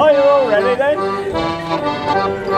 Are you all ready then?